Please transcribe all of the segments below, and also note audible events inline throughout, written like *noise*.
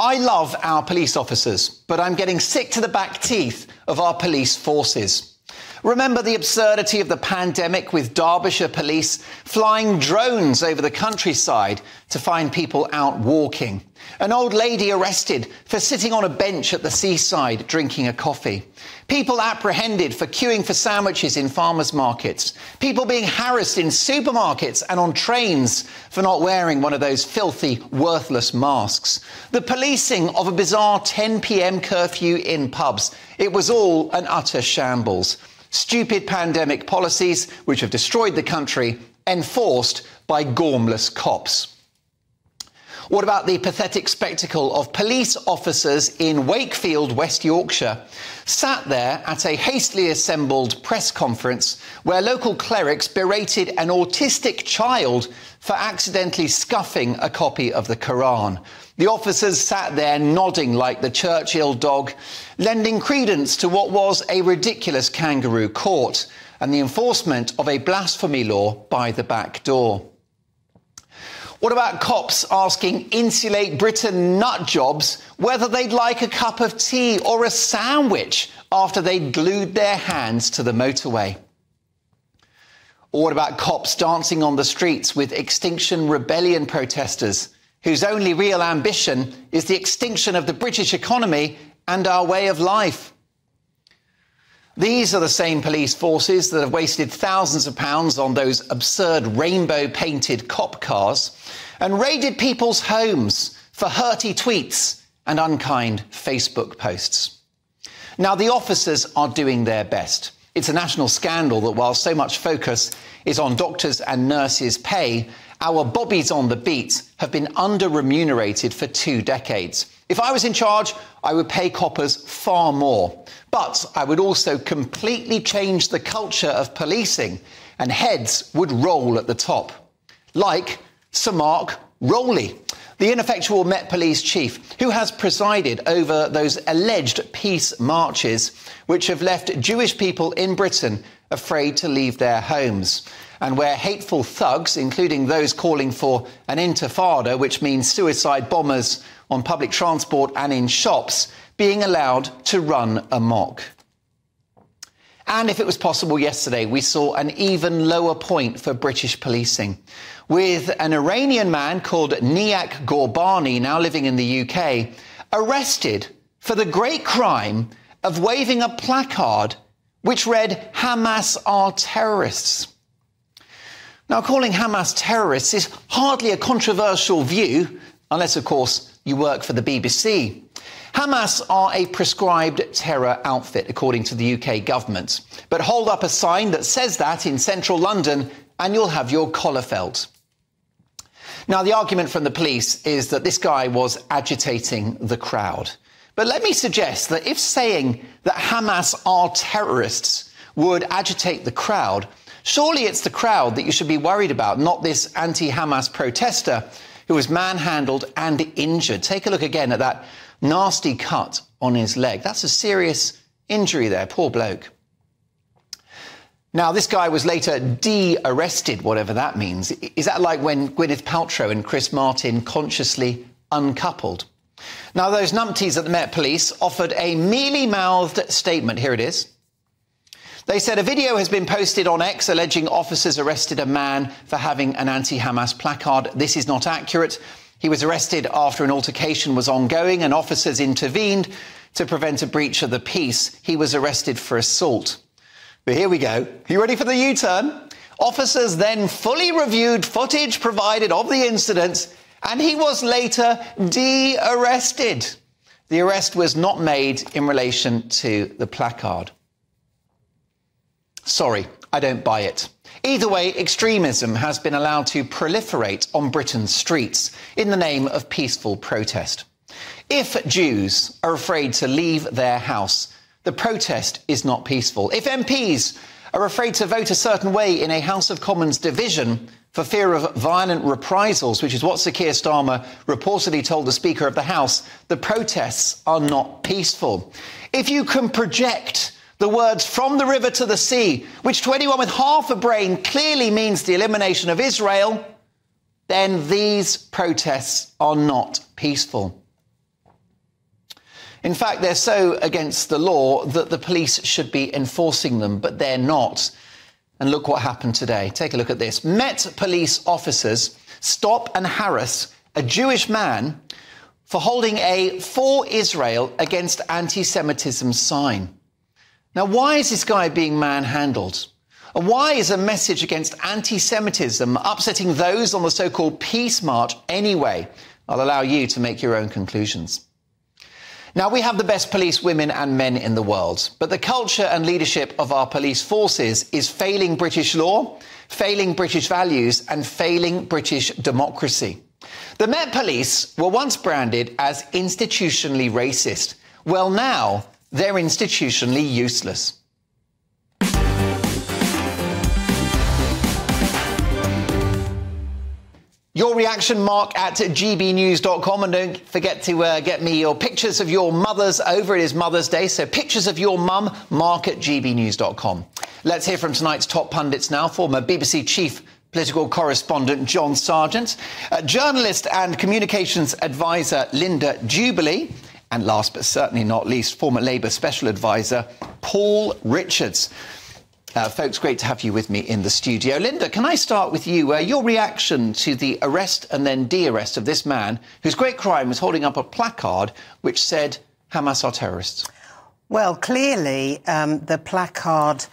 I love our police officers, but I'm getting sick to the back teeth of our police forces. Remember the absurdity of the pandemic with Derbyshire police flying drones over the countryside to find people out walking. An old lady arrested for sitting on a bench at the seaside drinking a coffee. People apprehended for queuing for sandwiches in farmers' markets. People being harassed in supermarkets and on trains for not wearing one of those filthy, worthless masks. The policing of a bizarre 10 p.m. curfew in pubs. It was all an utter shambles stupid pandemic policies which have destroyed the country, enforced by gormless cops. What about the pathetic spectacle of police officers in Wakefield, West Yorkshire, sat there at a hastily assembled press conference where local clerics berated an autistic child for accidentally scuffing a copy of the Quran? The officers sat there nodding like the Churchill dog, lending credence to what was a ridiculous kangaroo court and the enforcement of a blasphemy law by the back door. What about cops asking Insulate Britain nut jobs whether they'd like a cup of tea or a sandwich after they'd glued their hands to the motorway? Or what about cops dancing on the streets with Extinction Rebellion protesters whose only real ambition is the extinction of the British economy and our way of life. These are the same police forces that have wasted thousands of pounds on those absurd rainbow painted cop cars and raided people's homes for hurty tweets and unkind Facebook posts. Now, the officers are doing their best. It's a national scandal that while so much focus is on doctors and nurses' pay, our bobbies on the beat have been under remunerated for two decades. If I was in charge, I would pay coppers far more. But I would also completely change the culture of policing, and heads would roll at the top. Like Sir Mark Rowley, the ineffectual Met Police chief, who has presided over those alleged peace marches which have left Jewish people in Britain afraid to leave their homes and where hateful thugs, including those calling for an intifada, which means suicide bombers on public transport and in shops, being allowed to run amok. And if it was possible yesterday, we saw an even lower point for British policing, with an Iranian man called Niyak Ghorbani, now living in the UK, arrested for the great crime of waving a placard which read, Hamas are terrorists. Now, calling Hamas terrorists is hardly a controversial view, unless, of course, you work for the BBC. Hamas are a prescribed terror outfit, according to the UK government. But hold up a sign that says that in central London, and you'll have your collar felt. Now, the argument from the police is that this guy was agitating the crowd. But let me suggest that if saying that Hamas are terrorists would agitate the crowd, Surely it's the crowd that you should be worried about, not this anti Hamas protester who was manhandled and injured. Take a look again at that nasty cut on his leg. That's a serious injury there. Poor bloke. Now, this guy was later de arrested, whatever that means. Is that like when Gwyneth Paltrow and Chris Martin consciously uncoupled? Now, those numpties at the Met Police offered a mealy mouthed statement. Here it is. They said a video has been posted on X alleging officers arrested a man for having an anti Hamas placard. This is not accurate. He was arrested after an altercation was ongoing and officers intervened to prevent a breach of the peace. He was arrested for assault. But here we go. You ready for the U turn? Officers then fully reviewed footage provided of the incident and he was later de arrested. The arrest was not made in relation to the placard. Sorry, I don't buy it. Either way, extremism has been allowed to proliferate on Britain's streets in the name of peaceful protest. If Jews are afraid to leave their house, the protest is not peaceful. If MPs are afraid to vote a certain way in a House of Commons division for fear of violent reprisals, which is what Sir Keir Starmer reportedly told the Speaker of the House, the protests are not peaceful. If you can project the words from the river to the sea, which to anyone with half a brain clearly means the elimination of Israel, then these protests are not peaceful. In fact, they're so against the law that the police should be enforcing them, but they're not. And look what happened today. Take a look at this. Met police officers stop and harass a Jewish man for holding a For Israel against anti Semitism sign. Now, why is this guy being manhandled? And why is a message against anti Semitism upsetting those on the so called Peace March anyway? I'll allow you to make your own conclusions. Now, we have the best police women and men in the world, but the culture and leadership of our police forces is failing British law, failing British values, and failing British democracy. The Met Police were once branded as institutionally racist. Well, now they're institutionally useless. Your reaction, mark at gbnews.com. And don't forget to uh, get me your pictures of your mothers over. It is Mother's Day. So pictures of your mum, mark at gbnews.com. Let's hear from tonight's top pundits now. Former BBC chief political correspondent John Sergeant, uh, journalist and communications advisor Linda Jubilee, and last but certainly not least, former Labour special advisor Paul Richards. Uh, folks, great to have you with me in the studio. Linda, can I start with you? Uh, your reaction to the arrest and then de arrest of this man whose great crime was holding up a placard which said Hamas are terrorists? Well, clearly, um, the placard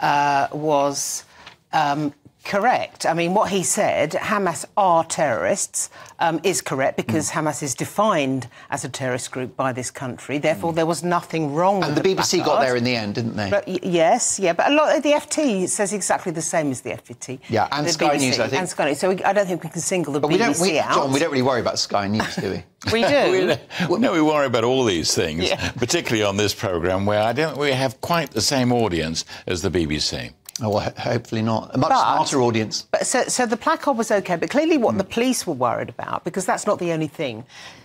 uh, was um, correct. I mean, what he said, Hamas are terrorists, um, is correct because mm. Hamas is defined as a terrorist group by this country. Therefore, mm. there was nothing wrong. And the, the, BBC placard. got there in the end, didn't they? But, yes, yeah, but a lot of the FT says exactly the same as the FT. Yeah, and Sky BBC, News, I think. And Sky News. So we, I don't think we can single the but BBC we don't, we, out. John, we don't really worry about Sky News, do we? *laughs* we do. *laughs* we, *laughs* no, we worry about all these things, yeah. particularly on this programme where I don't we have quite the same audience as the BBC. Oh, well, hopefully not. A much but, smarter audience. But so, so the placard was okay, but clearly what mm. the police were worried about, because that's not the only thing,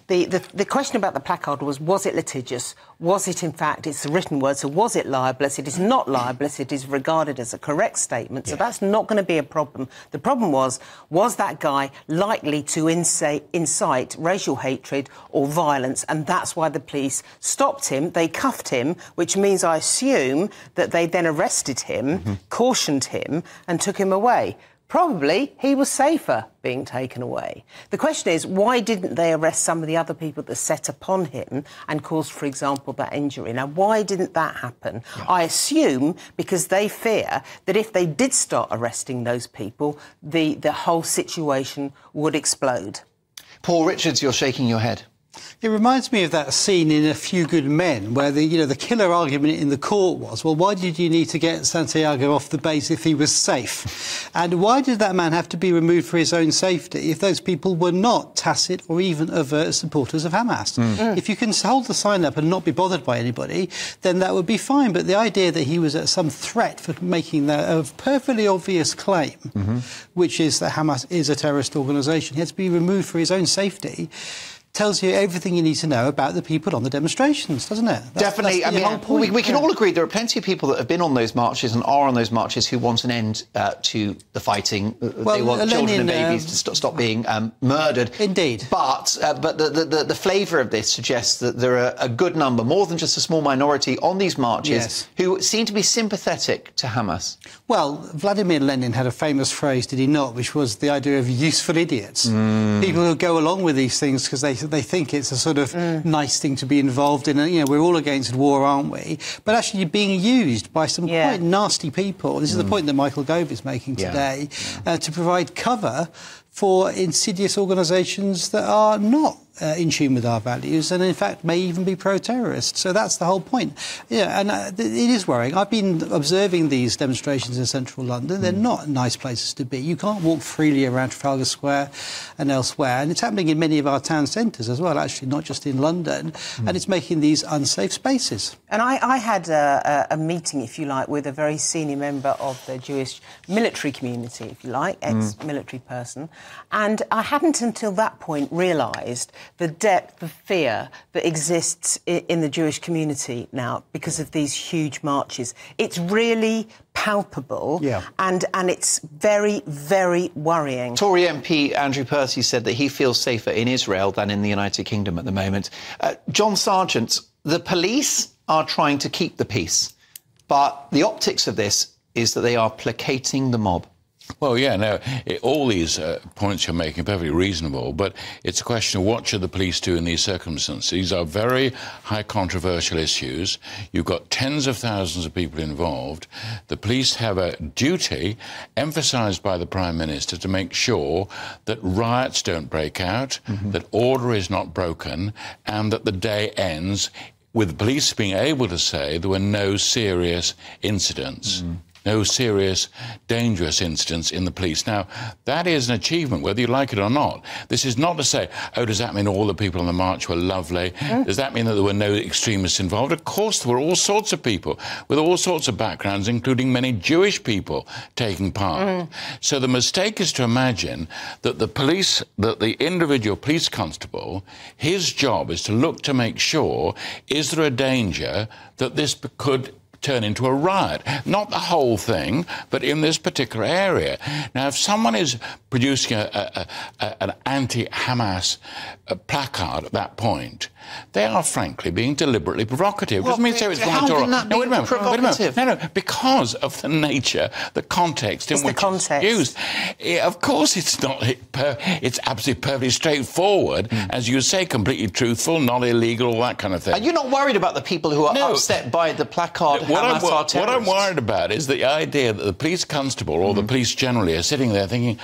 the, the, the, question about the placard was was it litigious? Was it, in fact, it's a written word, so was it libelous? It is not libelous, it is regarded as a correct statement, so yeah. that's not going to be a problem. The problem was was that guy likely to incite, incite racial hatred or violence? And that's why the police stopped him, they cuffed him, which means I assume that they then arrested him, mm-hmm. cautioned him, and took him away. Probably he was safer being taken away. The question is, why didn't they arrest some of the other people that set upon him and caused, for example, that injury? Now, why didn't that happen? Yeah. I assume because they fear that if they did start arresting those people, the, the whole situation would explode. Paul Richards, you're shaking your head. It reminds me of that scene in A Few Good Men where the, you know, the killer argument in the court was, well, why did you need to get Santiago off the base if he was safe? And why did that man have to be removed for his own safety if those people were not tacit or even overt supporters of Hamas? Mm. Mm. If you can hold the sign up and not be bothered by anybody, then that would be fine. But the idea that he was at some threat for making that a perfectly obvious claim, mm-hmm. which is that Hamas is a terrorist organisation, he had to be removed for his own safety tells you everything you need to know about the people on the demonstrations, doesn't it? That's, Definitely. That's I mean, we, we, can yeah. all agree there are plenty of people that have been on those marches and are on those marches who want an end uh, to the fighting. Uh, well, they want Lenin, children and babies um, to st- stop being um, murdered. Indeed. But uh, but the, the, the flavour of this suggests that there are a good number, more than just a small minority, on these marches yes. who seem to be sympathetic to Hamas. Well, Vladimir Lenin had a famous phrase, did he not, which was the idea of useful idiots. Mm. People who go along with these things because they they think it's a sort of mm. nice thing to be involved in. And you know, we're all against war, aren't we? But actually, you're being used by some yeah. quite nasty people. This is the mm. point that Michael Gove is making today yeah. Uh, to provide cover for insidious organisations that are not uh, in tune with our values and in fact may even be pro-terrorist. So that's the whole point. Yeah, and uh, it is worrying. I've been observing these demonstrations in central London. They're mm. not nice places to be. You can't walk freely around Trafalgar Square and elsewhere. And it's happening in many of our town centres as well, actually, not just in London. Mm. And it's making these unsafe spaces. And I, I had a, a, meeting, if you like, with a very senior member of the Jewish military community, if you like, mm. ex-military mm. person. And I hadn't until that point realised the depth of fear that exists in the Jewish community now because of these huge marches. It's really palpable yeah. and, and it's very, very worrying. Tory MP Andrew Percy said that he feels safer in Israel than in the United Kingdom at the moment. Uh, John Sergeant, the police are trying to keep the peace, but the optics of this is that they are placating the mob. Well, yeah, no, it, all these uh, points you're making are perfectly reasonable, but it's a question of what should the police do in these circumstances. These are very high controversial issues. You've got tens of thousands of people involved. The police have a duty, emphasised by the Prime Minister, to make sure that riots don't break out, mm-hmm. that order is not broken, and that the day ends with the police being able to say there were no serious incidents. Mm no serious, dangerous incidents in the police. Now, that is an achievement, whether you like it or not. This is not to say, oh, does that mean all the people on the march were lovely? Mm. Does that mean that there were no extremists involved? Of course, there were all sorts of people with all sorts of backgrounds, including many Jewish people taking part. Mm. So the mistake is to imagine that the police, that the individual police constable, his job is to look to make sure is there a danger that this could turn into a riot. Not the whole thing, but in this particular area. Now, if someone is producing a, a, a, an anti Hamas uh, placard at that point, they are frankly being deliberately provocative. Well, Doesn't mean so it's that no, wait a moment, provocative? Wait a moment. No, no, because of the nature, the context it's in which context. it's used. Of course, it's not. *laughs* It's absolutely perfectly straightforward, mm. as you say, completely truthful, not illegal, all that kind of thing. Are you not worried about the people who are no. upset by the placard? What I'm, what, what I'm, worried about is the idea that the police constable or mm. the police generally are sitting there thinking,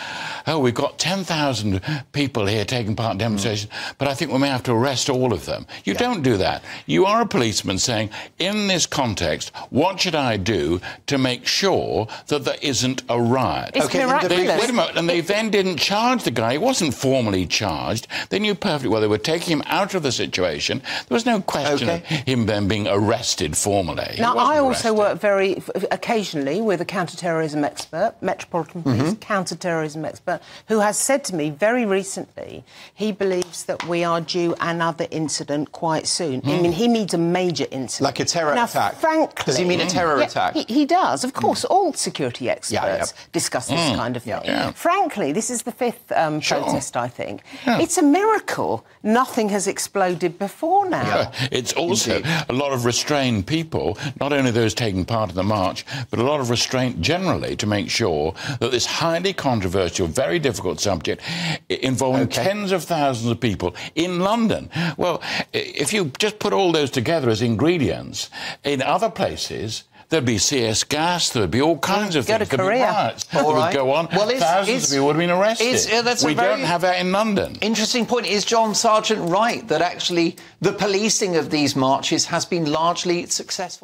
"Oh, we've got 10,000 people here taking part in demonstrations, mm. but I think we may have to arrest all of them." You yeah. don't do that. You are a policeman saying, in this context, what should I do to make sure that there isn't a riot? It's okay, They, wait a moment, and they then didn't charge the guy. He wasn't formally charged. They knew perfectly well they were taking him out of the situation. There was no question okay. of him then being arrested formally. Now, I also arrested. work very occasionally with a counter-terrorism expert, Metropolitan Police mm-hmm. counter-terrorism expert, who has said to me very recently he believes that we are due another incident quite soon. Mm. I mean, he means a major incident. Like a terror now, attack? Frankly... Does he mean a terror yeah, attack? He, he, does. Of course, mm. all security experts yeah, yeah. discuss this mm. kind of thing. Frankly, this is the fifth um, sure. protest, I think. It's a miracle nothing has exploded before now. It's also Indeed. a lot of restrained people, not only those taking part in the march, but a lot of restraint generally to make sure that this highly controversial, very difficult subject involving okay. tens of thousands of people in London. Well, if you just put all those together as ingredients, in other places, There'd be CS gas. There'd be all kinds of go things. To Korea. That would go on. Well, is, Thousands is, of people would have been arrested. Uh, that's we don't have that in London. Interesting point. Is John Sergeant right that actually the policing of these marches has been largely successful?